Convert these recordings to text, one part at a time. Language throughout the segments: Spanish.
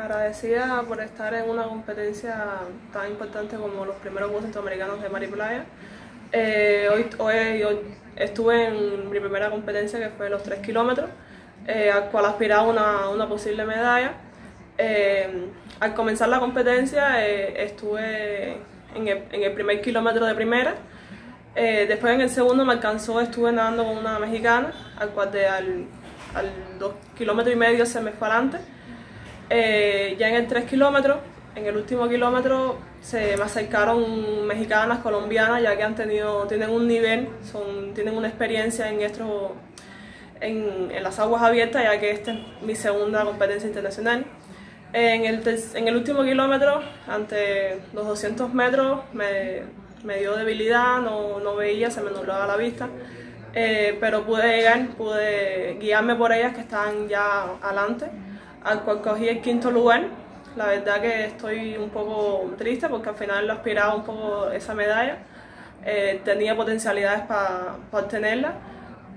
agradecida por estar en una competencia tan importante como los primeros Juegos Centroamericanos de Mar y Playa. Eh, hoy, hoy, estuve en mi primera competencia que fue los 3 kilómetros, eh, al cual aspiraba una, una posible medalla. Eh, al comenzar la competencia estuve en el, en el, primer kilómetro de primera, después en el segundo me alcanzó, estuve nadando con una mexicana, al cual de, al, al dos kilómetros y medio se me fue adelante. Eh, ya en el 3 kilómetros, en el último kilómetro, se me acercaron mexicanas, colombianas, ya que han tenido, tienen un nivel, tienen una experiencia en esto, en, en las aguas abiertas, ya que esta es mi segunda competencia internacional. En el, en el último kilómetro, ante los 200 metros, me, me dio debilidad, no, no, veía, se me nublaba la vista, eh, pero pude llegar, pude guiarme por ellas que estaban ya adelante al cual cogí el quinto lugar. La verdad que estoy un poco triste porque al final lo aspiraba un poco esa medalla. Eh, tenía potencialidades para obtenerla,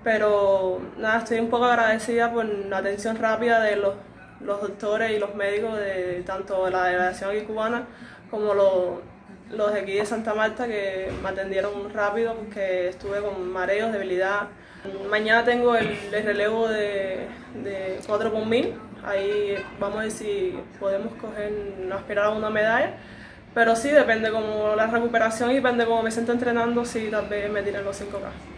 pero nada, estoy un poco agradecida por la atención rápida de los, los doctores y los médicos de tanto de la delegación aquí cubana como los, los de aquí de Santa Marta que me atendieron rápido porque estuve con mareos, debilidad. Mañana tengo el, relevo de, de 4 por mil Ahí vamos a ver si podemos coger, aspirar a una medalla. Pero sí, depende como la recuperación y depende cómo me siento entrenando, si tal vez me tiren los 5K.